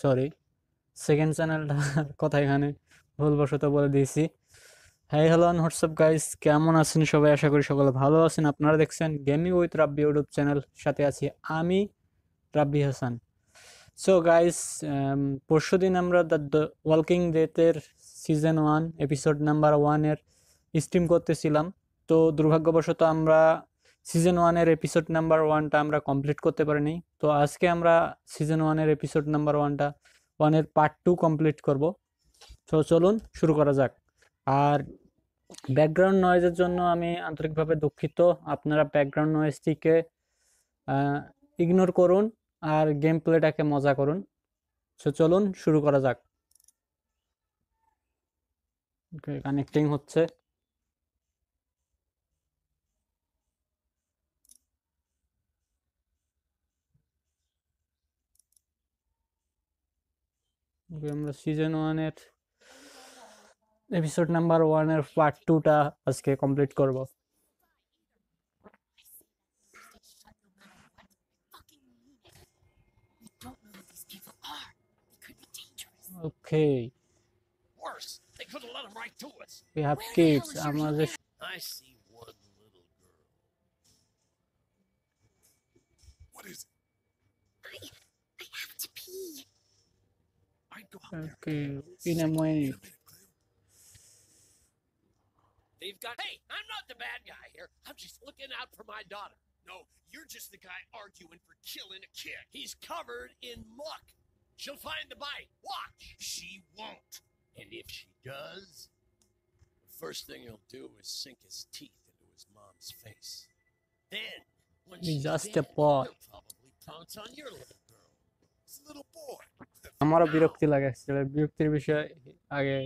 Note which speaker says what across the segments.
Speaker 1: Sorry second চ্যানেলটার কথা এখানে ভুলবশত বলে দিয়েছি। হ্যাঁ হ্যালো হোয়াটসঅ্যাপ গাইস কেমন আছেন সবাই? আশা করি সকলে ভালো আছেন। আপনারা দেখছেন gaming with Rabbi YouTube channel সাথে আছি আমি রাব্বি হাসান সো গাইস পরশু দিন আমরা দ্য ওয়ালকিং ডেথের সিজন ওয়ান এপিসোড নাম্বার ওয়ানের স্ট্রিম করতেছিলাম। তো দুর্ভাগ্যবশত আমরা সিজন ওয়ানের এপিসোড নাম্বার ওয়ানটা আমরা কমপ্লিট করতে পারিনি। তো আজকে আমরা সিজন ওয়ানের এপিসোড নাম্বার ওয়ানটা ওয়ানের পার্ট টু কমপ্লিট করব। তো চলুন, শুরু করা যাক। আর ব্যাকগ্রাউন্ড নয়েজের জন্য আমি আন্তরিকভাবে দুঃখিত। আপনারা ব্যাকগ্রাউন্ড নয়েজটিকে ইগনোর করুন আর গেম প্লেটাকে মজা করুন। সো চলুন, শুরু করা যাক। কানেক্টিং হচ্ছে। আমরা সিজন ওয়ানের এপিসোড নাম্বার ওয়ানের পার্ট টুটা আজকে কমপ্লিট করব।
Speaker 2: It. We don't know who these people
Speaker 1: Okay, in a minute.
Speaker 3: They've got. Hey, I'm not the bad guy here. I'm just looking out for my daughter. No, you're just the guy arguing for killing a kid. He's covered in muck. She'll find the bite. Watch. She won't. And if she does, the first thing he'll do is sink his teeth into his mom's face. Then, when she's
Speaker 1: just
Speaker 3: dead, he'll probably pounce on your little
Speaker 1: আমারও বিরক্তি লাগে বিরক্তির বিষয়ে আগে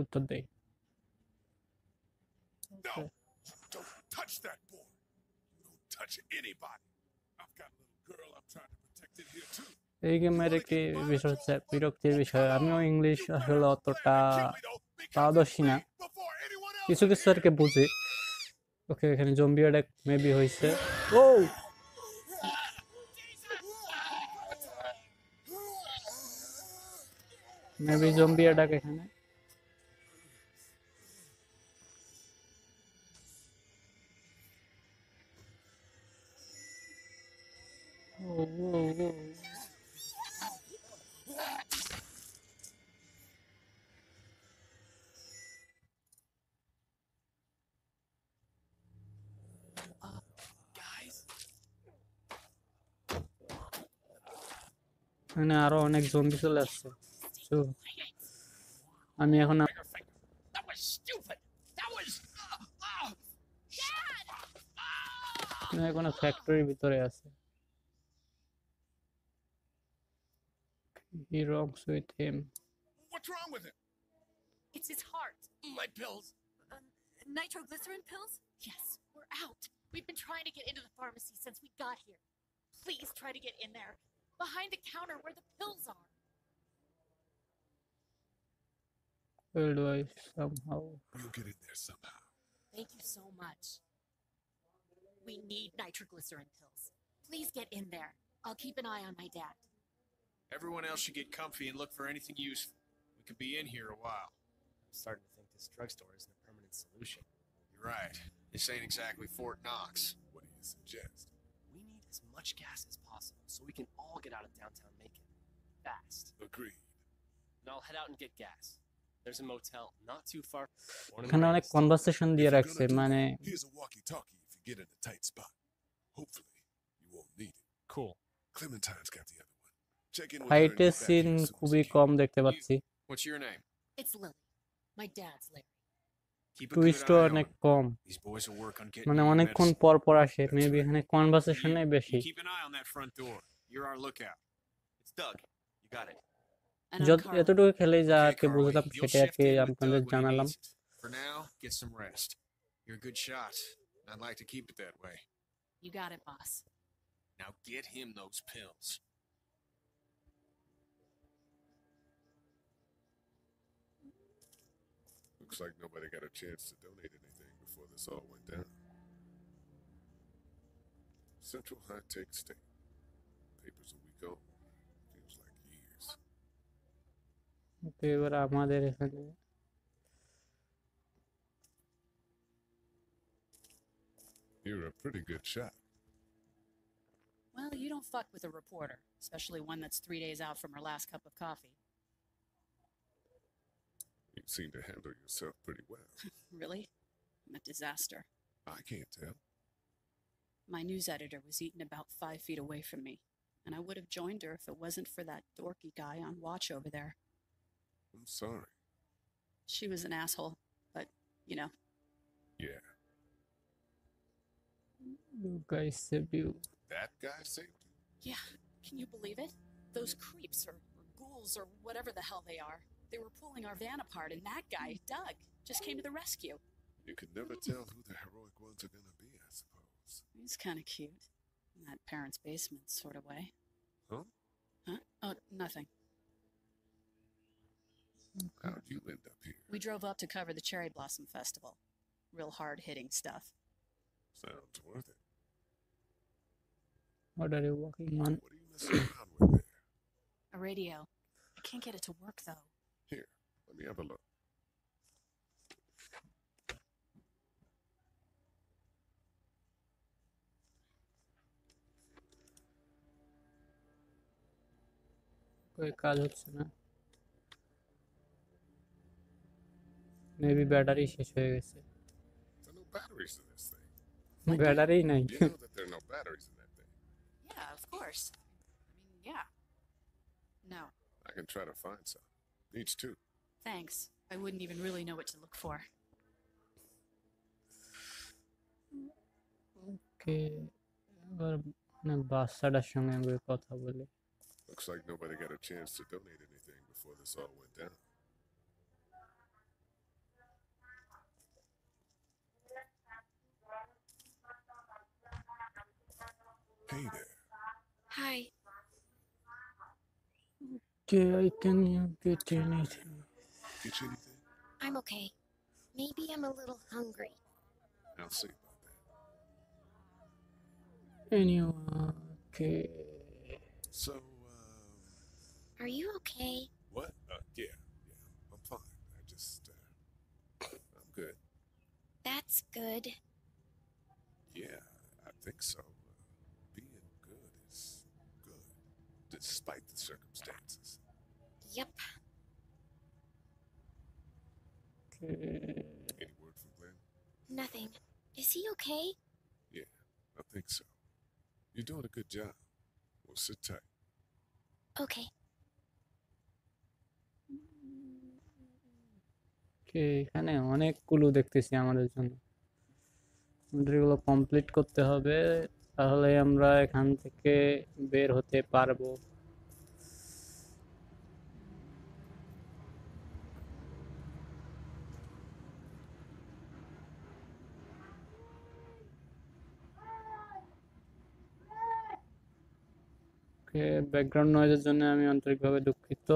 Speaker 1: উত্তর দেই। এই গেমের একটি বিষয় হচ্ছে বিরক্তির বিষয়। আমিও ইংলিশ আসলে অতটা পারদর্শী না। কিছু কিছু আর কি বুঝি। ওকে এখানে জম্বি অ্যাটাক মেবি হয়েছে ও মেবি জম্বি অ্যাটাক এখানে ও ও ও
Speaker 3: Guys,
Speaker 1: এখানে আরো অনেক জম্বি চলে আসছে So, আমি এখন আ-
Speaker 3: trigger finger. That was stupid. That was. Uh, uh,
Speaker 1: আমি এখন ফ্যাক্টরির ভিতরে আছে He wrongs with him.
Speaker 4: What's wrong with him?
Speaker 2: It's his heart.
Speaker 3: my pills.
Speaker 2: Um, nitroglycerin pills? Yes, we're out. We've been trying to get into the pharmacy since we got here. Please try to get in there. Behind the counter where the pills are.
Speaker 1: Where do I somehow?
Speaker 4: We'll get in there somehow.
Speaker 2: Thank you so much. We need nitroglycerin pills. Please get in there. I'll keep an eye on my dad.
Speaker 5: Everyone else should get comfy and look for anything useful. We could be in here a while.
Speaker 6: I'm starting to think this drugstore isn't a permanent solution.
Speaker 5: You're right. This ain't exactly Fort Knox.
Speaker 4: What do you suggest?
Speaker 6: We need as much gas as possible so we can all get out of downtown Macon. Fast.
Speaker 4: Agreed.
Speaker 6: And I'll head out and get gas.
Speaker 1: এখানে অনেক conversation দিয়ে রাখছে মানে ফাইটের scene খুবই কম দেখতে পাচ্ছি। টুইস্টও অনেক কম। মানে অনেকক্ষণ পর পর আসে মেবি এখানে কনভারসেশনই বেশি।
Speaker 5: You're our lookout.
Speaker 6: It's Doug. You got it.
Speaker 2: And I'm
Speaker 1: যত
Speaker 2: Carla.
Speaker 1: এতটুকু খেলেই যা আর
Speaker 5: Okay,
Speaker 1: কি
Speaker 5: Carly,
Speaker 1: বুঝলাম
Speaker 5: you'll
Speaker 1: সেটাই আর
Speaker 5: shift
Speaker 1: কি
Speaker 5: in with
Speaker 1: আপনাদের
Speaker 5: Doug when he
Speaker 1: জানালাম
Speaker 5: needs it. For now, get some rest. You're a good shot. and I'd like to keep it that way.
Speaker 2: You got it, boss.
Speaker 5: Now get him those pills.
Speaker 4: Looks like nobody got a chance to donate anything before this all went down. Central High Tech State. Papers a week old.
Speaker 1: তো এবার আমাদের এখানে
Speaker 4: You're a pretty good shot.
Speaker 7: Well, you don't fuck with a reporter, especially one that's three days out from her last cup of coffee.
Speaker 4: You seem to handle yourself pretty well.
Speaker 7: Really? I'm a disaster.
Speaker 4: I can't tell.
Speaker 7: My news editor was eaten about five feet away from me, and I would have joined her if it wasn't for that dorky guy on watch over there.
Speaker 4: I'm sorry.
Speaker 7: She was an asshole, but, you know,
Speaker 4: Yeah,
Speaker 1: you guys save you.
Speaker 4: that guy saved you.
Speaker 7: yeah, can you believe it? Those creeps or, or ghouls or whatever the hell they are, they were pulling our van apart, and that guy, Doug, just came to the rescue.
Speaker 4: You can never tell who the heroic ones are gonna be, I suppose.
Speaker 7: He's kind of cute. In that parents' basement sort of way.
Speaker 4: Huh?
Speaker 7: Huh? Oh, nothing. Mm-hmm.
Speaker 4: How'd you end up here?
Speaker 7: We drove up to cover the Cherry Blossom Festival. Real hard hitting stuff.
Speaker 4: Sounds worth it.
Speaker 1: What are you working on?
Speaker 4: What are you messing around with there?
Speaker 7: A radio. I can't get it to work though.
Speaker 4: Here, let me have a look.
Speaker 1: कोई काज option maybe battery শেষ হয়ে গেছে
Speaker 4: There are no batteries in this thing.
Speaker 1: Battery নাই
Speaker 4: You know that there are no batteries in that thing.
Speaker 7: Yeah, of course. I mean, yeah. No,
Speaker 4: I can try to find some. Needs two.
Speaker 7: thanks. I wouldn't even really know what to look for.
Speaker 1: ওকে এবার মানে বাচ্চাটার সঙ্গে আমি কথা বলি
Speaker 4: Looks like nobody got a chance to donate anything before this all went down. Hey there.
Speaker 2: Hi.
Speaker 1: Okay, I can get anything.
Speaker 4: Get anything?
Speaker 2: I'm okay. Maybe I'm a little hungry.
Speaker 4: I'll see about that.
Speaker 1: Anyway, okay.
Speaker 4: So, um,
Speaker 2: Are you okay?
Speaker 4: What? Uh, yeah, yeah, I'm fine. I just, uh, I'm good.
Speaker 2: That's good.
Speaker 4: Yeah, I think so. despite the circumstances.
Speaker 2: Yep.
Speaker 4: Any word from Glenn?
Speaker 2: Nothing. Is he okay?
Speaker 4: Yeah, I think so. You're doing a good job. Well, sit tight.
Speaker 2: Okay.
Speaker 1: ওকে এখানে অনেক কুলু দেখতেছি আমাদের জন্য আমাদের এগুলো complete করতে হবে তাহলে আমরা এখান থেকে বের হতে পারব। ব্যাকগ্রাউন্ড নয়েজের জন্য আমি আন্তরিকভাবে দুঃখিত।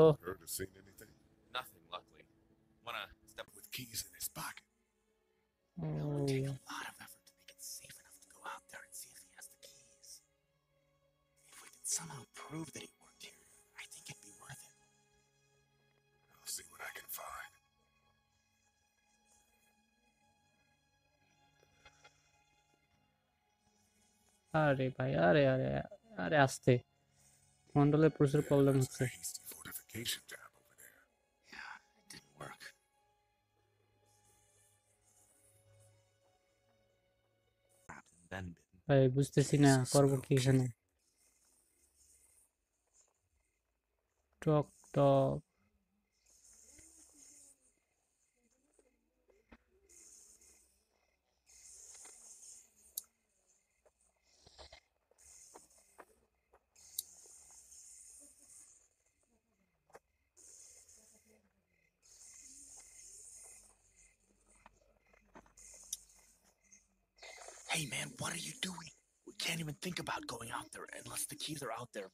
Speaker 8: Take prove that he worked here, I think it'd be worth it.
Speaker 4: I'll see what I can find.
Speaker 1: আরে ভাই আরে আরে আরে আস্তে কন্ট্রোলে প্রচুর
Speaker 4: Yeah,
Speaker 1: প্রবলেম
Speaker 4: that's
Speaker 1: হচ্ছে
Speaker 4: a hasty fortification job over there.
Speaker 8: Yeah, it didn't work. Trapped and then bitten.
Speaker 1: ভাই বুঝতেছি না করবো কি এখানে টক টক
Speaker 8: Hey man, what are you doing? We can't even think about going out there unless the keys are out there.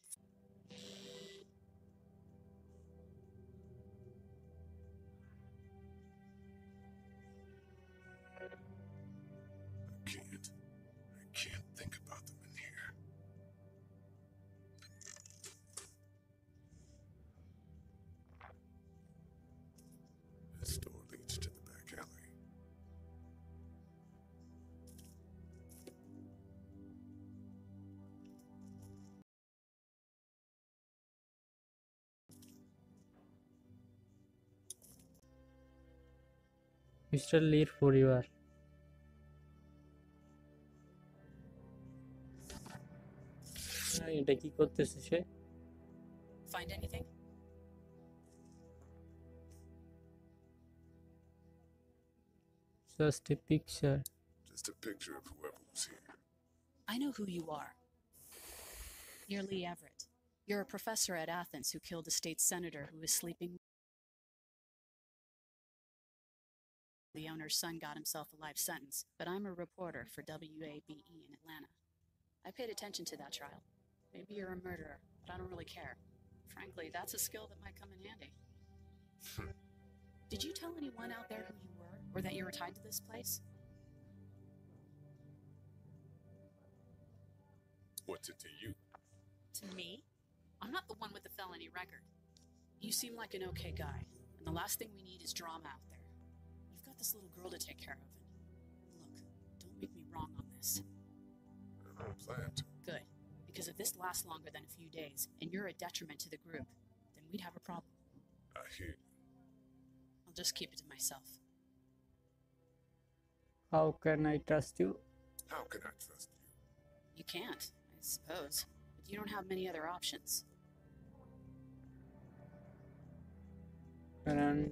Speaker 1: Mister লির পরিবার আহ, এটা কি করতেছে সে
Speaker 7: Find anything?
Speaker 1: Just a picture
Speaker 4: Just a picture of whoever was here.
Speaker 7: I know who you are. You're Lee Everett. You're a professor at Athens who killed a state senator who was sleeping. Owner's son got himself a life sentence, but I'm a reporter for WABE in Atlanta. I paid attention to that trial. Maybe you're a murderer, but I don't really care. Frankly, that's a skill that might come in handy. Hmm. Did you tell anyone out there who you were, or that you were tied to this place?
Speaker 4: What's it to you?
Speaker 7: To me? I'm not the one with the felony record. You seem like an okay guy, and the last thing we need is drama out there this little girl to take care of. And look, don't make me wrong on this.
Speaker 4: I don't plan to.
Speaker 7: Good. Because if this lasts longer than a few days, and you're a detriment to the group, then we'd have a problem.
Speaker 4: I hear you.
Speaker 7: I'll just keep it to myself.
Speaker 1: How can I trust you?
Speaker 4: How can I trust you?
Speaker 7: You can't, I suppose. But you don't have many other options.
Speaker 1: And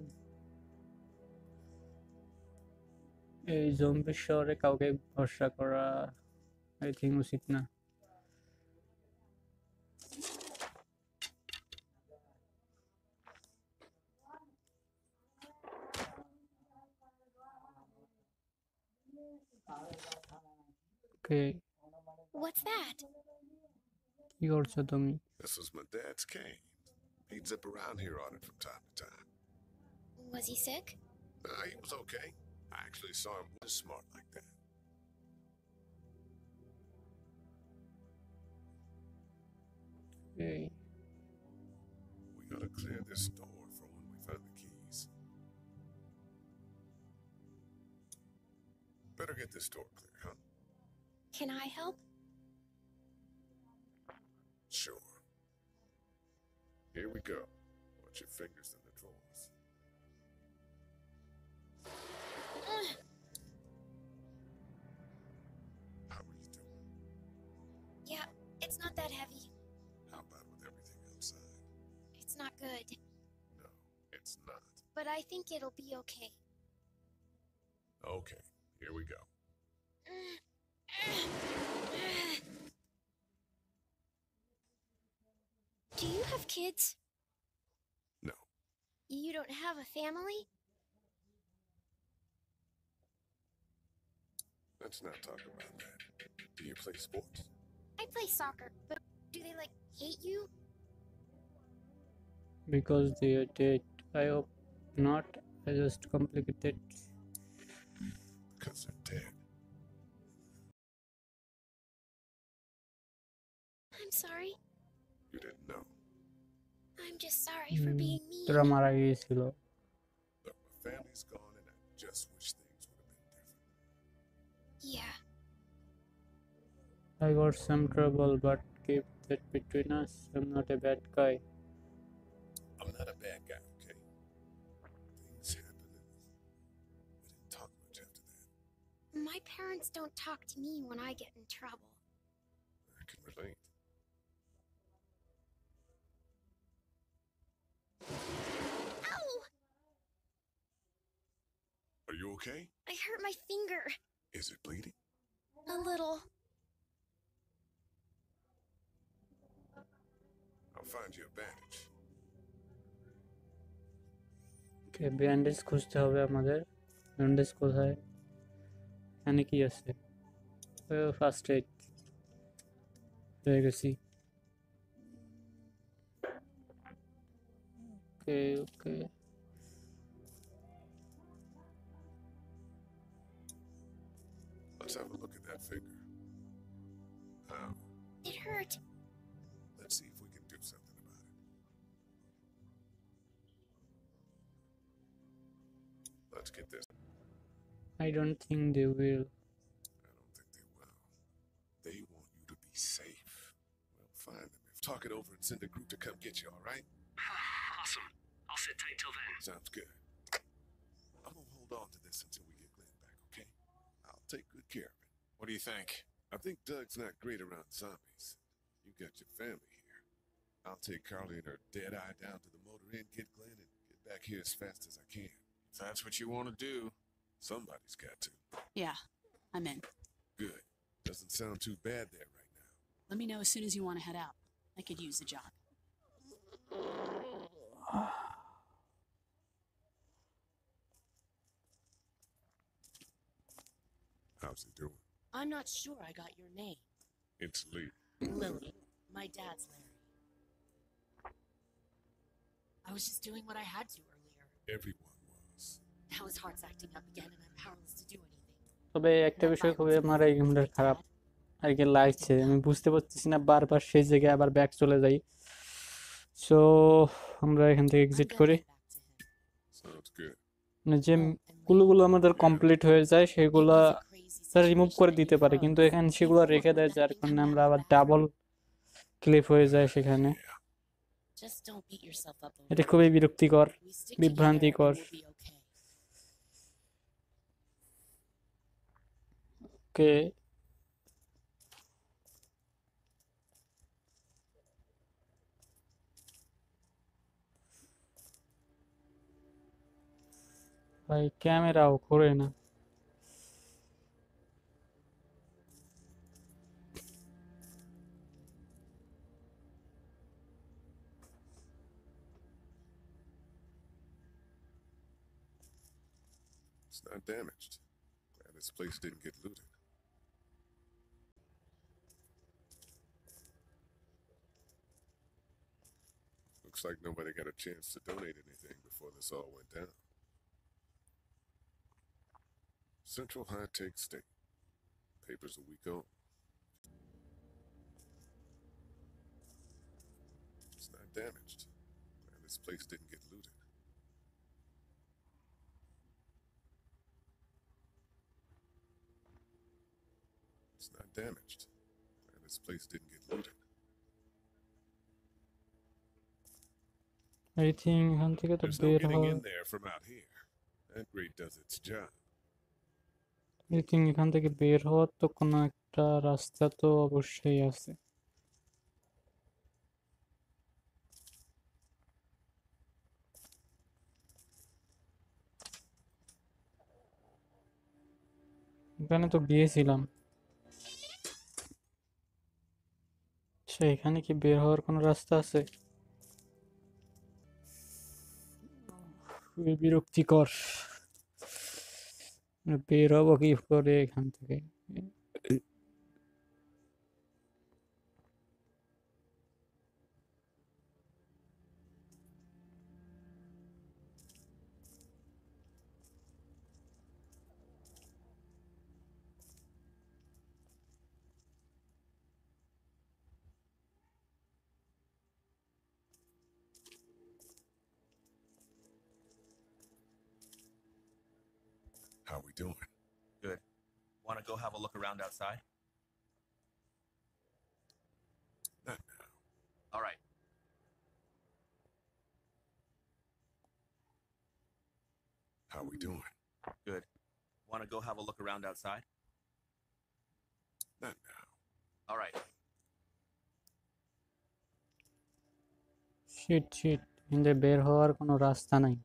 Speaker 1: এই zombie শহরে কাউকে ভরসা করা I think উচিত না ওকে
Speaker 9: What's that?
Speaker 1: কি করছো তুমি
Speaker 4: This was my dad's cane. He'd zip around here on it from time to time.
Speaker 9: Was he sick?
Speaker 4: Nah, he was okay. I actually saw him was smart like that.
Speaker 1: এই
Speaker 4: We gotta clear this door for when we find the keys. Better get this door clear, huh?
Speaker 9: Can I help?
Speaker 4: Sure. Here we go. Watch your fingers
Speaker 9: but I think it'll be okay.
Speaker 4: Okay, here we go.
Speaker 9: Do you have kids?
Speaker 4: No.
Speaker 9: You don't have a family?
Speaker 4: Let's not talk about that. Do you play sports?
Speaker 9: I play soccer, but do they like hate you?
Speaker 1: because they are dead i hope not i just complicated
Speaker 4: Because they're dead.
Speaker 9: I'm sorry.
Speaker 4: You didn't know.
Speaker 9: I'm just sorry for
Speaker 1: Hmm,
Speaker 9: being mean.
Speaker 1: তোরা মারা গিয়েছিল
Speaker 4: Look, my family's gone and I just wish things would have been different.
Speaker 9: Yeah.
Speaker 1: i got some trouble but keep that between us i'm not a bad guy
Speaker 9: My parents don't talk to me when I get in trouble.
Speaker 4: I can relate.
Speaker 9: Ow!
Speaker 4: Are you okay?
Speaker 9: I hurt my finger.
Speaker 4: Is it bleeding?
Speaker 9: A little.
Speaker 4: I'll find you a bandage.
Speaker 1: Okay bandage খুঁজতে হবে আমাদের bandage কোথায় এখানে কি আছে? First aid হয়ে গেছি। ওকে ওকে I don't think they will
Speaker 4: I don't think they will. They want you to be safe. Well, find them. Talk it over and send a group to come get you, all right?
Speaker 6: awesome. I'll sit tight till then.
Speaker 4: Sounds good. I'm gonna hold hold on to this until we get Glenn back, okay? I'll take good care of it.
Speaker 5: What do you think?
Speaker 4: I think Doug's not great around zombies. You got your family here. I'll take Carley and her dead eye down to the motor inn, get Glenn, and get back here as fast as I can.
Speaker 5: If that's what you want to do.
Speaker 4: Somebody's got to.
Speaker 7: Yeah, I'm in.
Speaker 4: Good. Doesn't sound too bad there right now.
Speaker 7: Let me know as soon as you want to head out. I could use the jog.
Speaker 4: How's he doing?
Speaker 2: I'm not sure I got your name.
Speaker 4: It's Lee.
Speaker 2: Lilly. My dad's Larry. I was just doing what I had to earlier.
Speaker 4: Everyone was.
Speaker 1: তবে একটা বিষয় খুবই আমার এই
Speaker 2: গেমটা
Speaker 1: খারাপ আর কি লাগছে। আমি বুঝতে পারছি না বারবার সেই জায়গায় আবার ব্যাক চলে যাই। সো আমরা এখান থেকে এক্সিট করি। মানে যে
Speaker 2: কুলুগুলো
Speaker 1: আমাদের কমপ্লিট হয়ে যায় সেগুলো তারা রিমুভ করে দিতে পারে। কিন্তু এখানে সেগুলো রেখে দেয় যার কারণে আমরা আবার ডাবল ক্লিপ হয়ে যায় সেখানে। এটা খুবই বিরক্তিকর বিভ্রান্তিকর।
Speaker 2: okay.
Speaker 1: ওকে ভাই ক্যামেরাও করে না
Speaker 4: It's not damaged. Glad this place didn't get looted. Looks like nobody got a chance to donate anything before this all went down. Central High Tech State. Paper's a week old. It's not damaged. Glad this place didn't get looted. It's not damaged. Glad this place didn't get looted.
Speaker 1: এখান থেকে বের হওয়ার তো কোনো একটা রাস্তা তো অবশ্যই আছে। এখানে তো গিয়েছিলাম। আচ্ছা এখানে কি বের হওয়ার কোনো রাস্তা আছে? খুবই বিরক্তিকর। বেরোবো কি করে এখান থেকে?
Speaker 10: go have a look around outside?
Speaker 4: Not now.
Speaker 10: All right.
Speaker 4: How we doing?
Speaker 10: Want to go have a look around outside?
Speaker 4: Not now.
Speaker 10: All right.
Speaker 1: Shit sheet কিন্তু বের হওয়ার কোনো রাস্তা নাই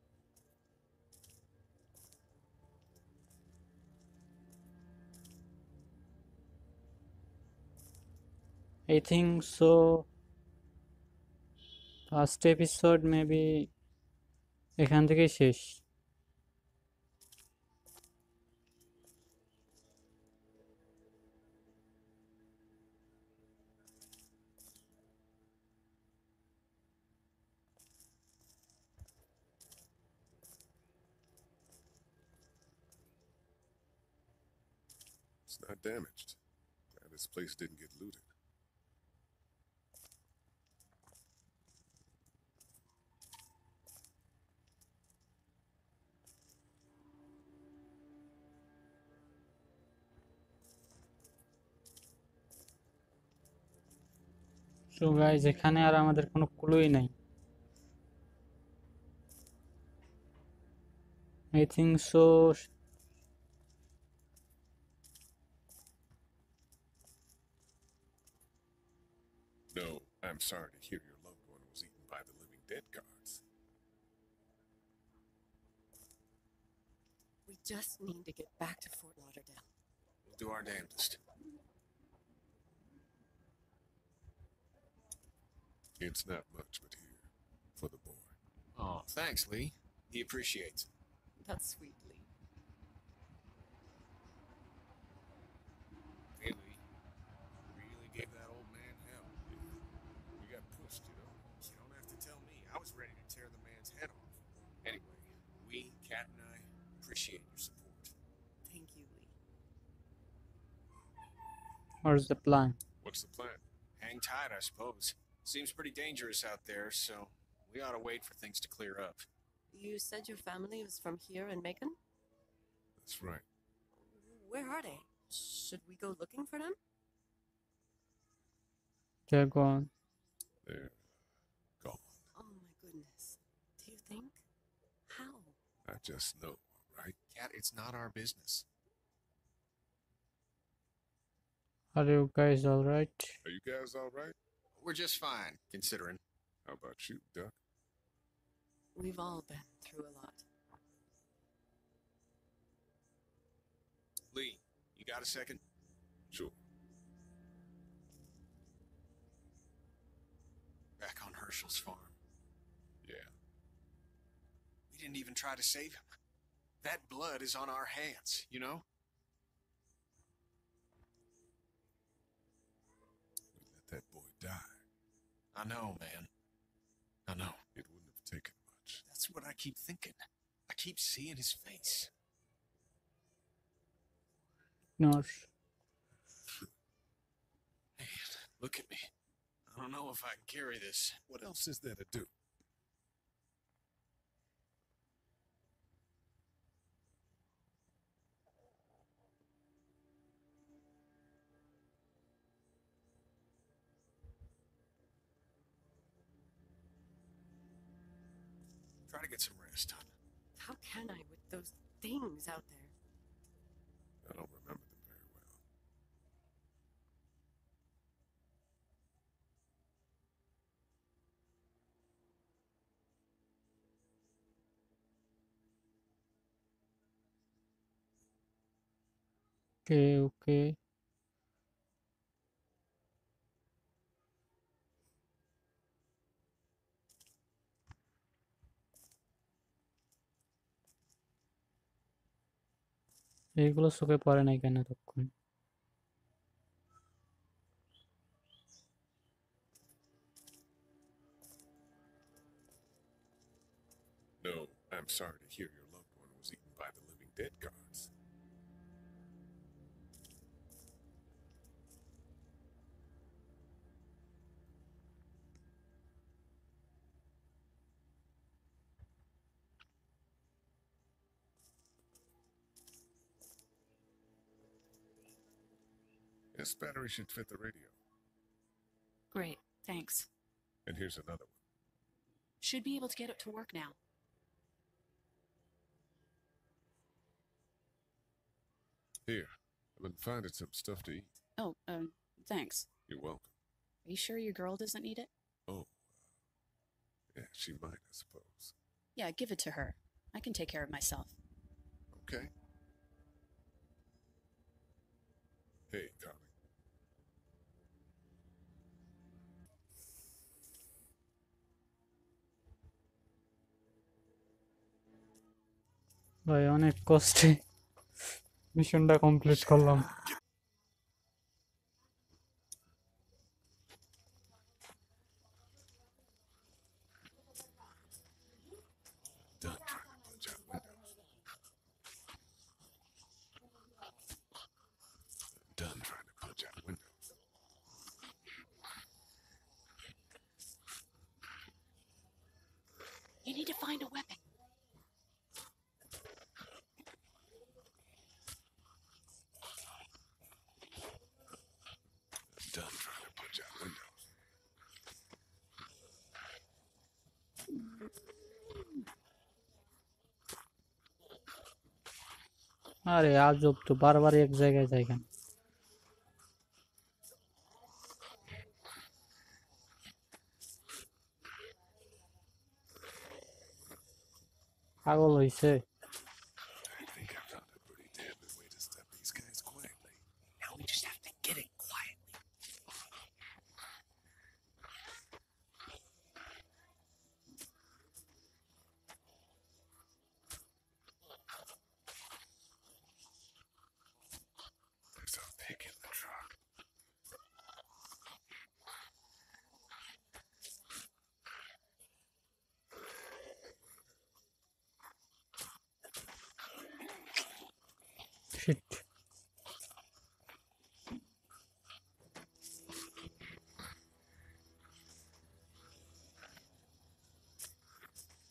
Speaker 1: I think so. First episode maybe এখান থেকে শেষ
Speaker 4: It's not damaged. Glad this place didn't get looted.
Speaker 1: তো গাইজ এখানে আর আমাদের কোনো ক্লুই নাই I think so.
Speaker 4: No, I'm sorry to hear your loved one was eaten by the living dead guards.
Speaker 11: We just need to get back to Fort Lauderdale.
Speaker 5: We'll do our damnedest.
Speaker 4: It's not much, but here, for the boy.
Speaker 5: Oh, thanks, Lee. He appreciates it.
Speaker 11: That's sweet, Lee.
Speaker 5: Hey, Lee. Really gave that old man hell.
Speaker 4: We got pushed, you know.
Speaker 5: You don't have to tell me. I was ready to tear the man's head off. Anyway, we, Kat and I, appreciate your support.
Speaker 11: Thank you, Lee.
Speaker 1: What's the plan?
Speaker 4: What's the plan?
Speaker 5: Hang tight, I suppose. Seems pretty dangerous out there, so we ought to wait for things to clear up.
Speaker 11: You said your family was from here in Macon?
Speaker 4: That's right.
Speaker 11: Where are they? Should we go looking for them?
Speaker 1: They're gone.
Speaker 4: They're gone.
Speaker 11: Oh my goodness. Do you think? How?
Speaker 4: I just know, right?
Speaker 5: Cat, it's not our business.
Speaker 1: Are you guys alright?
Speaker 4: Are you guys all right?
Speaker 5: We're just fine, considering.
Speaker 4: How about you, Duck?
Speaker 11: We've all been through a lot.
Speaker 5: Lee, you got a second?
Speaker 4: Sure.
Speaker 5: Back on Hershel's farm.
Speaker 4: Yeah.
Speaker 5: We didn't even try to save him. That blood is on our hands, you know?
Speaker 4: We let that boy die.
Speaker 5: I know, man. I know.
Speaker 4: It wouldn't have taken much.
Speaker 5: That's what I keep thinking. I keep seeing his face.
Speaker 1: Ignore.
Speaker 5: Man, look at me. I don't know if I can carry this.
Speaker 4: What else is there to do?
Speaker 11: How can I with those things out there?
Speaker 4: I don't remember them very well.
Speaker 1: Okay, okay. এইগুলো চোখে পড়ে নাই কেন এতক্ষণ
Speaker 4: No, I'm sorry to hear your loved one was eaten by the living dead guards. This battery should fit the radio.
Speaker 7: Great, thanks.
Speaker 4: And here's another one.
Speaker 7: Should be able to get it to work now.
Speaker 4: Here, I've been finding some stuff to eat.
Speaker 7: Oh, um, thanks.
Speaker 4: You're welcome.
Speaker 7: Are you sure your girl doesn't need it?
Speaker 4: Oh, yeah, she might, I suppose.
Speaker 7: Yeah, give it to her. I can take care of myself.
Speaker 4: Okay. Hey, Carley.
Speaker 1: ভাই অনেক কষ্টে মিশনটা complete করলাম। আজব তো বারবার এক জায়গায় যায় কেন পাগল হয়েছে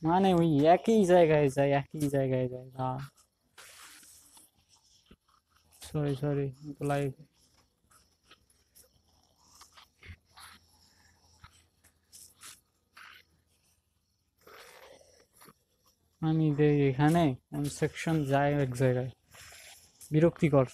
Speaker 1: মানে ওই একই জায়গায় যায়, একই জায়গায় যায়, না। সরি সরি লাইভ আমি এখানে, আমি সেকশন যাই এক জায়গায়। বিরক্তিকর।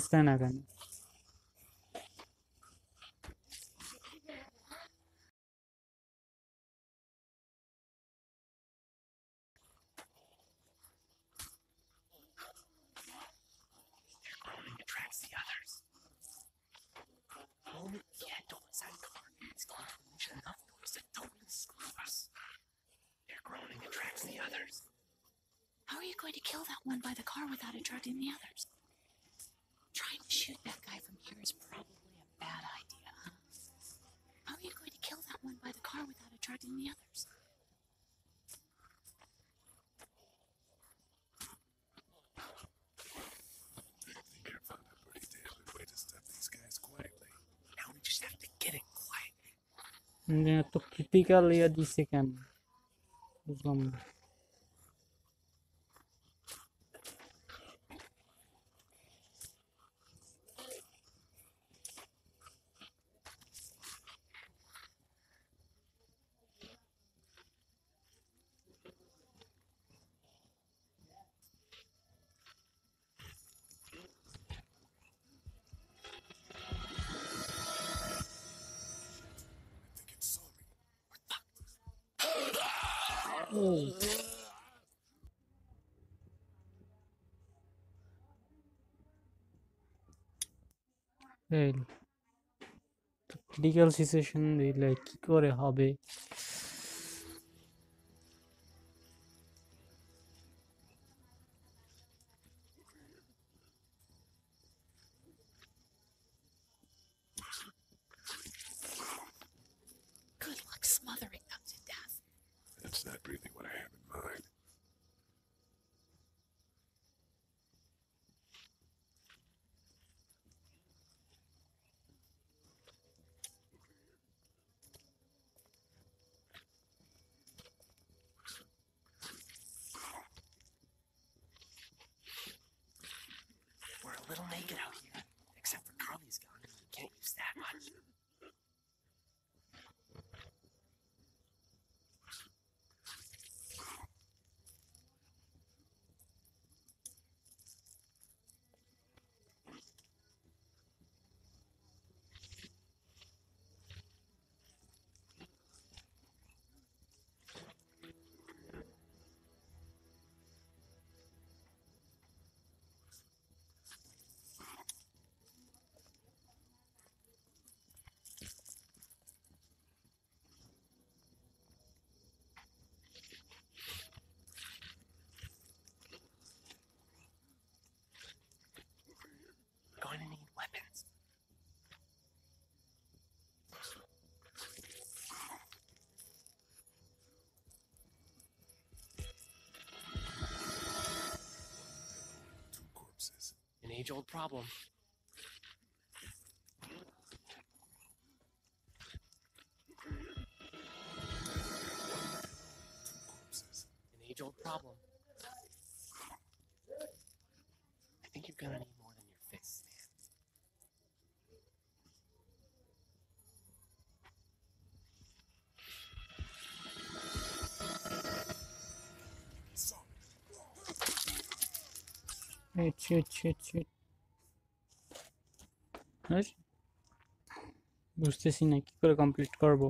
Speaker 1: understand, Arana.
Speaker 4: ini untuk critical ya disekan
Speaker 1: Islam critical situation দিলে কী করে হবে?
Speaker 6: Age old problem.
Speaker 1: Shit, shit, shit. বুঝতেছি না কি করে কমপ্লিট করব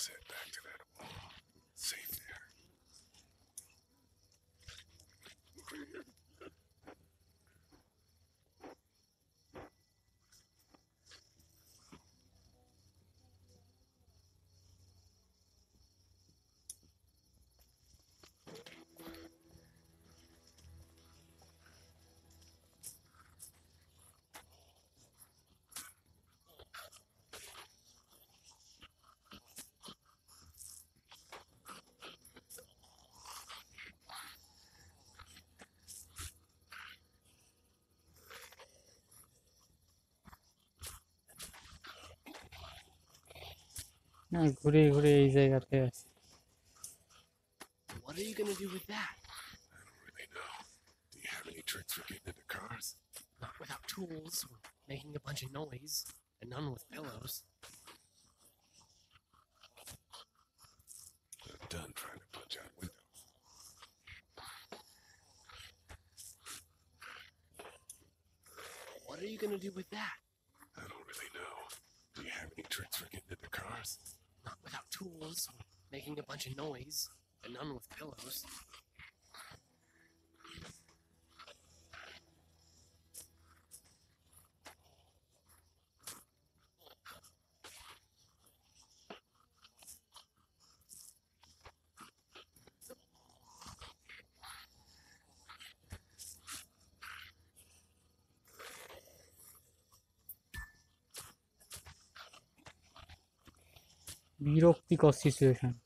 Speaker 4: Let's back to that wall. Safe there.
Speaker 1: না ঘুরে ঘুরে এই জায়গাতে আছে
Speaker 6: What are you gonna do with that?
Speaker 4: I don't really know. Do you have any tricks for getting into cars?
Speaker 6: Not without tools, or making a bunch of noise, and none with pillows.
Speaker 4: I'm done trying to punch out windows.
Speaker 6: What are you gonna do with that? Tools, making a bunch of noise, and none with pillows.
Speaker 4: because situation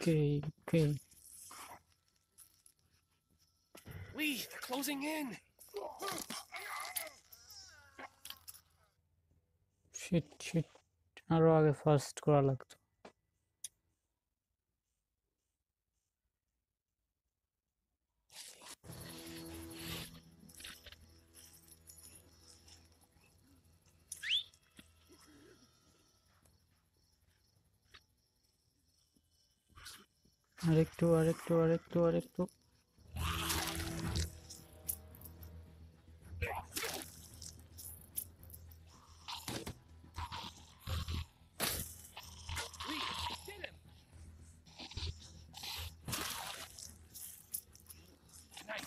Speaker 1: okay okay
Speaker 6: Lee, they're closing in!
Speaker 1: Shit shit আরো আগে first করা লাগতো
Speaker 4: back.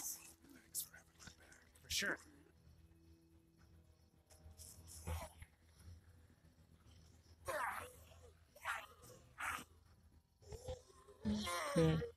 Speaker 6: For sure.
Speaker 1: Okay.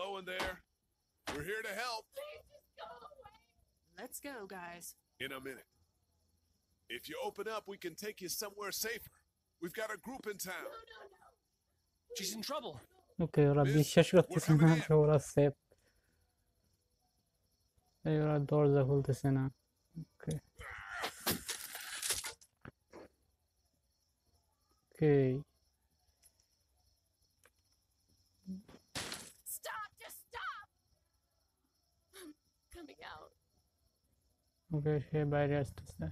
Speaker 4: Hello in there. We're here to help. Please just go away.
Speaker 11: Let's go, guys.
Speaker 4: In a minute. If you open up, we can take you somewhere safer. We've got a group in town.
Speaker 1: No,
Speaker 4: no,
Speaker 1: no.
Speaker 4: She's in
Speaker 1: trouble. אוקיי, יורד גישה של התסנה ועולה ספ. יורד
Speaker 2: דור זה הול תסנה. Okay. Okay.
Speaker 1: ওকে সে বাইরে আসতেছে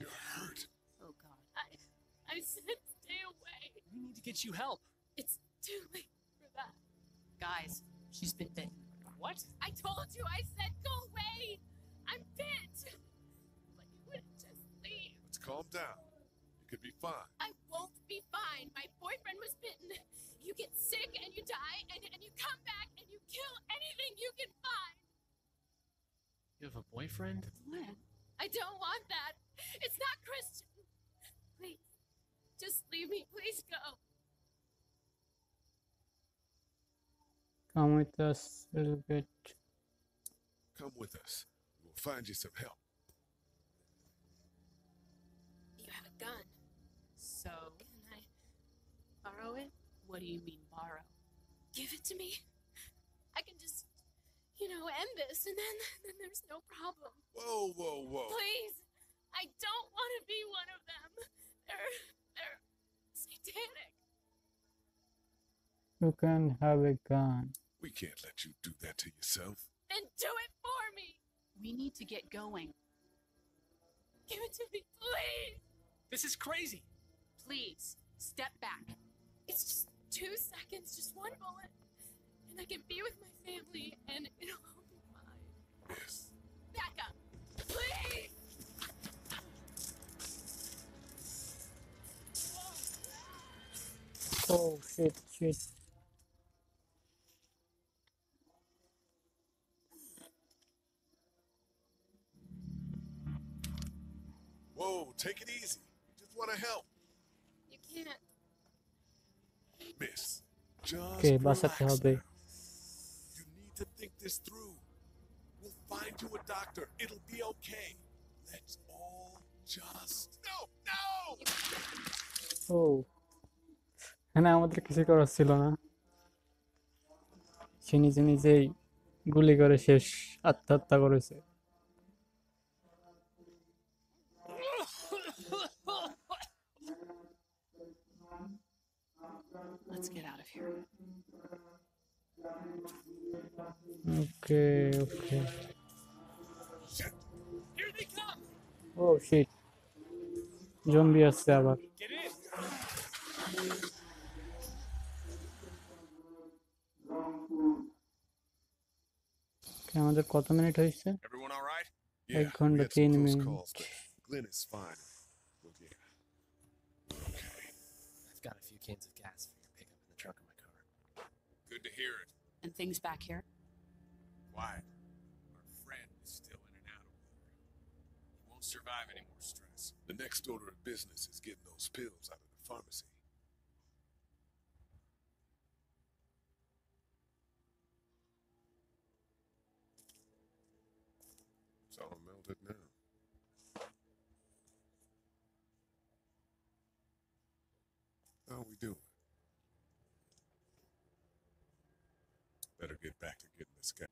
Speaker 4: You're hurt.
Speaker 11: Oh, God.
Speaker 2: I, I said stay away.
Speaker 6: We need to get you help.
Speaker 2: It's too late for that.
Speaker 11: Guys, she's been bitten.
Speaker 6: What?
Speaker 2: I told you. I said go away. I'm bit. But you wouldn't just leave.
Speaker 4: Let's calm down.
Speaker 1: Us a little bit
Speaker 4: Come with us. We'll find you some help.
Speaker 2: You have a gun.
Speaker 11: So,
Speaker 2: Can I borrow it?
Speaker 11: what do you mean, borrow?
Speaker 2: Give it to me. I can just, you know, end this, and then then there's no problem.
Speaker 4: Whoa, whoa, whoa.
Speaker 2: Please, I don't want to be one of them. They're they're satanic.
Speaker 1: you can have a gun
Speaker 4: We can't let you do that to yourself.
Speaker 2: Then do it for me.
Speaker 11: We need to get going.
Speaker 2: Give it to me, please.
Speaker 6: This is crazy.
Speaker 11: Please, step back.
Speaker 2: It's just two seconds, just one bullet, and I can be with my family, and it'll all be fine.
Speaker 4: Yes.
Speaker 2: Back up, please.
Speaker 1: oh shit shit
Speaker 4: Whoa, take it easy. Just want to help.
Speaker 2: You can't.
Speaker 4: Miss, just
Speaker 1: Okay,
Speaker 4: relax
Speaker 1: হবে
Speaker 4: now. You need to think this through. We'll find you a doctor. It'll be okay. Let's all just. No, no!
Speaker 1: ও এখানে আমাদের কিছু করার ছিল না সে নিজে নিজেই গুলি করে শেষ আত্মহত্যা করেছে
Speaker 11: Let's get out of here.
Speaker 1: Okay okay
Speaker 6: Here they come.
Speaker 1: O sheet zombie আসছে আবার
Speaker 6: Get in.
Speaker 1: Okay, আমাদের কত মিনিট হয়েছে
Speaker 5: Everyone all right?
Speaker 1: এক
Speaker 4: we
Speaker 1: ঘন্টা
Speaker 4: had some
Speaker 1: তিন
Speaker 4: close
Speaker 1: minute
Speaker 7: Things back here?
Speaker 5: Quiet. Our friend is still in and out over there. He won't survive any more stress.
Speaker 4: The next order of business is getting those pills out of the pharmacy. It's all melted now. How we doing? Better get back to getting this guy.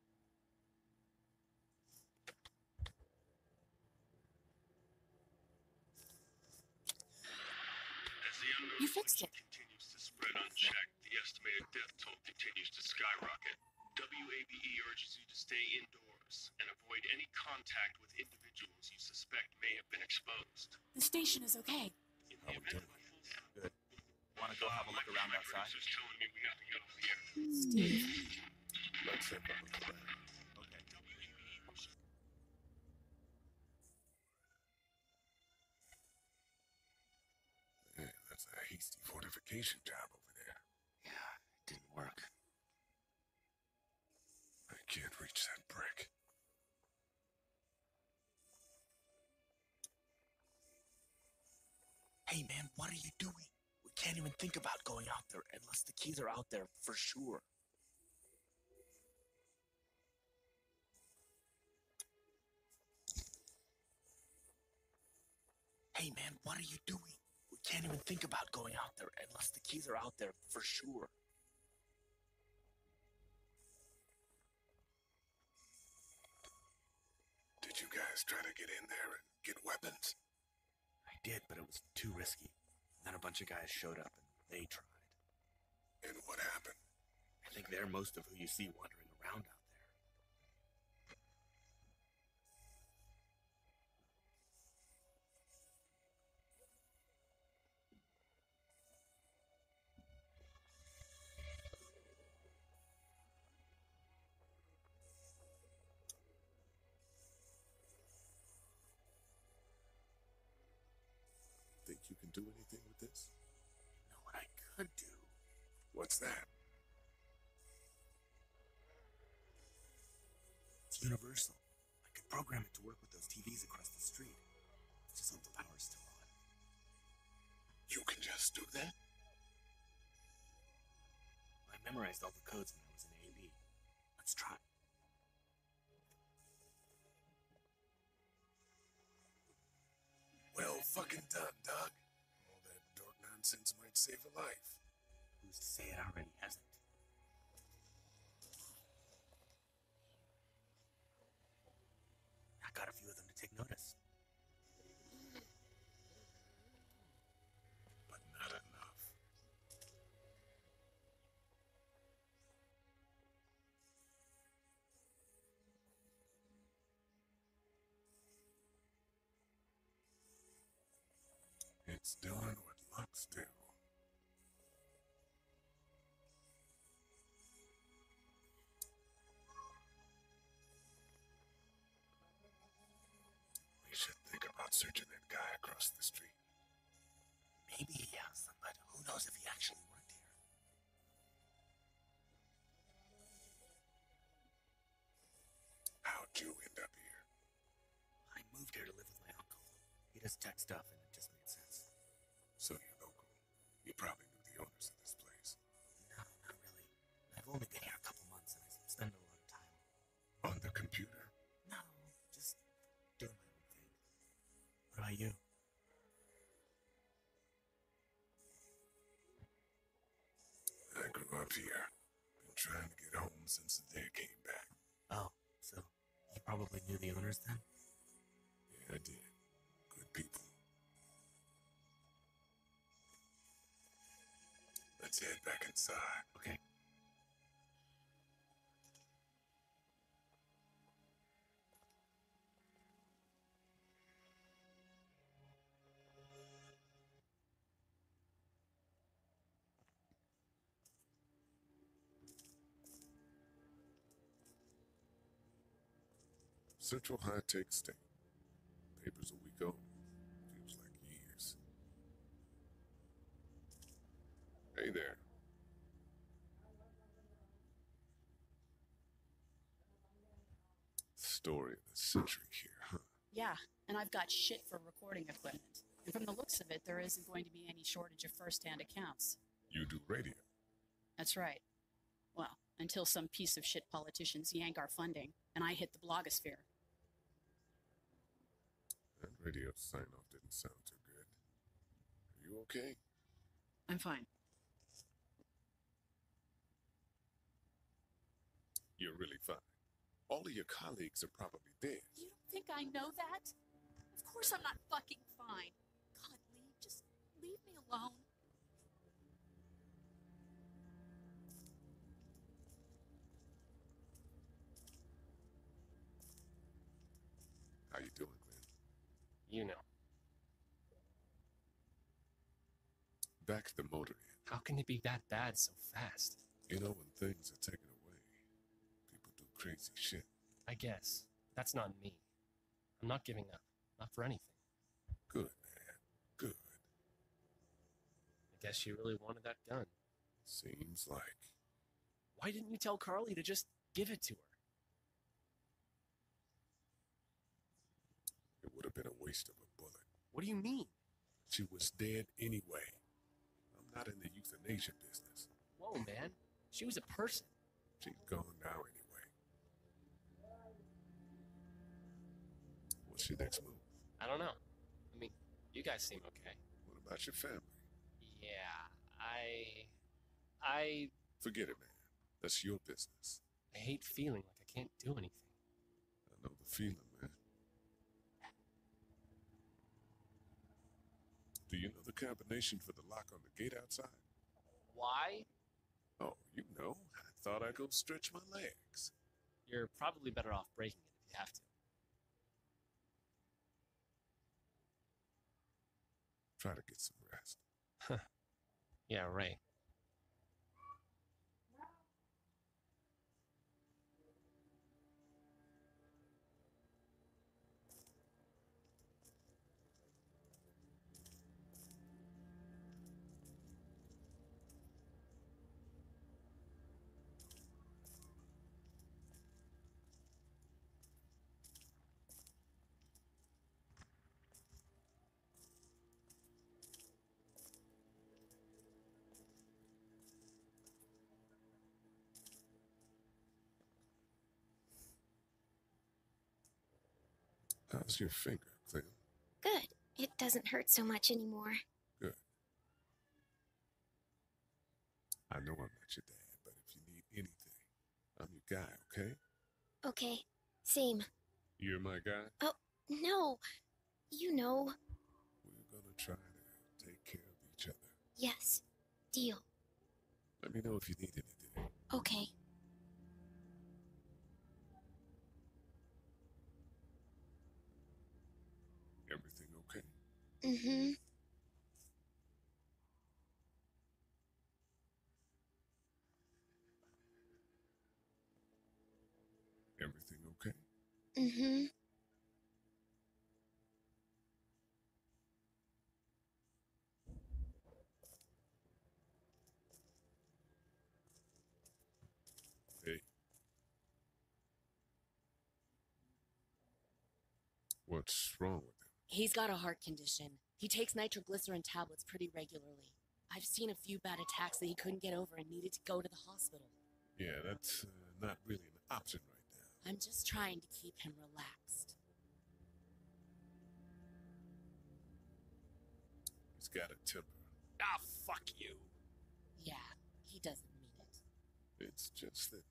Speaker 12: As the unknown
Speaker 7: You fixed it.
Speaker 12: continues to spread unchecked, the estimated death toll continues to skyrocket. WABE E urges you to stay indoors and avoid any contact with individuals you suspect may have been exposed.
Speaker 7: The station is okay.
Speaker 12: In the event of a full
Speaker 13: Good. Want to go have a look around outside?
Speaker 12: producer's telling me we have to get off the air.
Speaker 7: Steve.
Speaker 4: Let's have a look.
Speaker 13: Okay.
Speaker 4: Man, that's a hasty fortification job over there.
Speaker 8: Yeah, it didn't work.
Speaker 4: I can't reach that brick.
Speaker 8: Hey man, what are you doing? We can't even think about going out there unless the keys are out there for sure. Hey man, what are you doing? We can't even think about going out there unless the keys are out there for sure.
Speaker 4: Did you guys try to get in there and get weapons?
Speaker 8: I did, but it was too risky. Then a bunch of guys showed up and they tried.
Speaker 4: And what happened?
Speaker 8: I think they're most of who you see wandering around out
Speaker 4: Think you can do anything with this?
Speaker 8: You know what I could do?
Speaker 4: What's that?
Speaker 8: It's universal. I could program it to work with those TVs across the street. Just hope the power's still on.
Speaker 4: You can just do that?
Speaker 8: I memorized all the codes when I was in AV. Let's try.
Speaker 4: Well fucking done, Doug. All that dork nonsense might save a life.
Speaker 8: Who's to say it already hasn't? I got a few of them to take notice.
Speaker 4: About searching that guy across the street.
Speaker 8: Maybe he has them, but who knows if he actually worked here?
Speaker 4: How'd you end up here?
Speaker 8: I moved here to live with my uncle. He does tech stuff, and it just made sense.
Speaker 4: So you're local. You probably knew the owners Let's head back inside.
Speaker 8: Okay.
Speaker 4: Central High Tech State. Papers a week old. Hey there. story of the century here, huh?
Speaker 7: Yeah, and I've got shit for recording equipment. And from the looks of it, there isn't going to be any shortage of first-hand accounts.
Speaker 4: You do radio.
Speaker 7: That's right. Well, until some piece of shit politicians yank our funding, and I hit the blogosphere.
Speaker 4: That radio sign off didn't sound too good. Are you okay?
Speaker 7: I'm fine.
Speaker 4: You're really fine. All of your colleagues are probably dead.
Speaker 2: You don't think I know that? Of course I'm not fucking fine. God, Lee, just leave me alone.
Speaker 4: How you doing, Glenn?
Speaker 6: You know.
Speaker 4: Back the motor inn.
Speaker 6: How can it be that bad so fast?
Speaker 4: You know, when things are taken away, people do crazy shit.
Speaker 6: I guess. That's not me. I'm not giving up. Not for anything.
Speaker 4: Good, man. Good.
Speaker 6: I guess she really wanted that gun.
Speaker 4: Seems like.
Speaker 6: Why didn't you tell Carley to just give it to her?
Speaker 4: It would have been a waste of a bullet.
Speaker 6: What do you mean?
Speaker 4: She was dead anyway. I'm not in the euthanasia business.
Speaker 6: Whoa, man. She was a person.
Speaker 4: She's gone now anyway. What's your next move?
Speaker 6: I don't know. I mean, you guys seem okay.
Speaker 4: What about your family?
Speaker 6: Yeah, I. I.
Speaker 4: Forget it, man. That's your business.
Speaker 6: I hate feeling like I can't do anything.
Speaker 4: I know the feeling, man. Do you know the combination for the lock on the gate outside?
Speaker 6: Why?
Speaker 4: Oh, you know. I thought I'd go stretch my legs.
Speaker 6: You're probably better off breaking it if you have to.
Speaker 4: Try to get some rest.
Speaker 6: Yeah, right.
Speaker 4: How's your finger, Clem?
Speaker 9: Good. It doesn't hurt so much anymore.
Speaker 4: Good. I know I'm not your dad, but if you need anything, I'm your guy, okay?
Speaker 9: Okay. Same.
Speaker 4: You're my guy?
Speaker 9: Oh, no. You know.
Speaker 4: We're gonna try to take care of each other.
Speaker 9: Yes. Deal.
Speaker 4: Let me know if you need anything.
Speaker 9: Okay. Mm-hmm.
Speaker 4: Everything okay?
Speaker 9: Mm-hmm.
Speaker 4: Hey. What's wrong with?
Speaker 14: He's got a heart condition. He takes nitroglycerin tablets pretty regularly. I've seen a few bad attacks that he couldn't get over and needed to go to the hospital.
Speaker 4: Yeah, that's uh, not really an option right now.
Speaker 14: I'm just trying to keep him relaxed.
Speaker 4: He's got a temper.
Speaker 3: Ah, fuck you.
Speaker 14: Yeah, he doesn't mean it.
Speaker 4: It's just that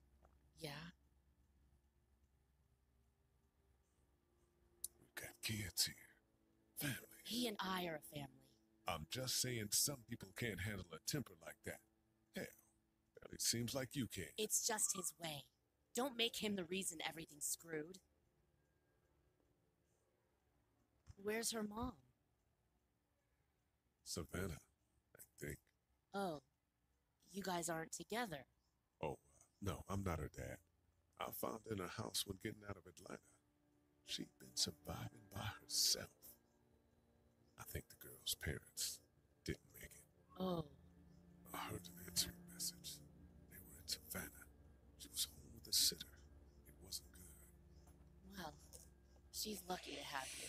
Speaker 14: Yeah?
Speaker 4: we've got kids here. Family.
Speaker 14: He and I are a family.
Speaker 4: I'm just saying some people can't handle a temper like that. Hell, well, it seems like you can.
Speaker 14: It's just his way. Don't make him the reason everything's screwed. Where's her mom?
Speaker 4: Savannah, I think.
Speaker 14: Oh, you guys aren't together.
Speaker 4: Oh, uh, no, I'm not her dad. I found her in a house when getting out of Atlanta. She'd been surviving by herself. I think the girl's parents didn't make it.
Speaker 14: Oh,
Speaker 4: I heard an answering message. They were in Savannah. She was home with a sitter. It wasn't good.
Speaker 14: well, she's lucky to have you.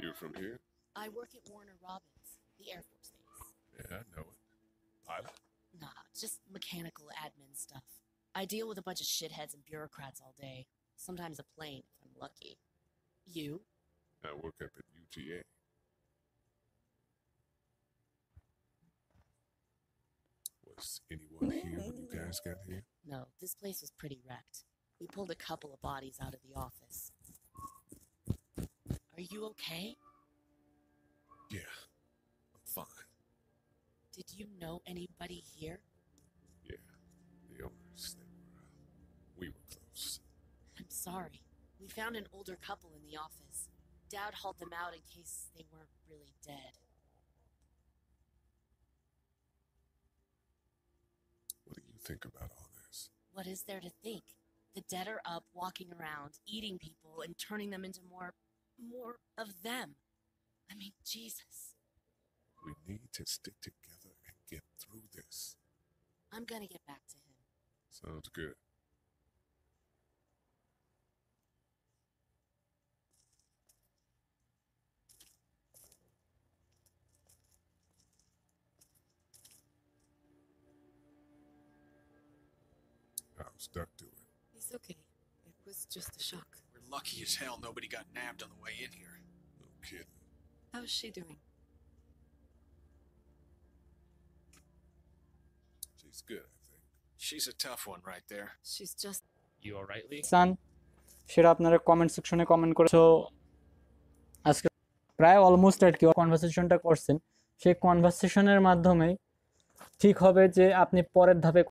Speaker 4: You're from here?
Speaker 14: I work at Warner Robins, the Air Force Base.
Speaker 4: Yeah, I know it. Pilot?
Speaker 14: Nah, just mechanical admin stuff. I deal with a bunch of shitheads and bureaucrats all day. Sometimes a plane, if I'm lucky. You?
Speaker 4: I work up at UTA. Was anyone here when you guys got here?
Speaker 14: No, this place was pretty wrecked. We pulled a couple of bodies out of the office. Are you okay?
Speaker 4: Yeah, I'm fine.
Speaker 14: Did you know anybody here?
Speaker 4: Yeah, the owners, they were, uh, we were close.
Speaker 14: I'm sorry. We found an older couple in the office. Dad hauled them out in case they weren't really dead.
Speaker 4: What do you think about all this?
Speaker 14: What is there to think? The dead are up, walking around, eating people, and turning them into more. more of them. I mean, Jesus.
Speaker 4: We need to stick together and get through this.
Speaker 14: I'm gonna get back to him.
Speaker 4: Sounds good. How's Duck doing?
Speaker 11: He's okay. It was just a shock.
Speaker 5: We're lucky as hell nobody got nabbed on the way in here.
Speaker 4: No kidding.
Speaker 11: How's she doing?
Speaker 4: She's good, I think.
Speaker 5: She's a tough one right there.
Speaker 11: She's just.
Speaker 6: You alright, Lee?
Speaker 1: চান সেটা আপনারা comment সেকশনে comment করে So, আজকে প্রায় almost আর কি কনভারসেশনটা করছেন সেই কনভারসেশনের মাধ্যমেই ঠিক হবে যে আপনি পরের ধাপে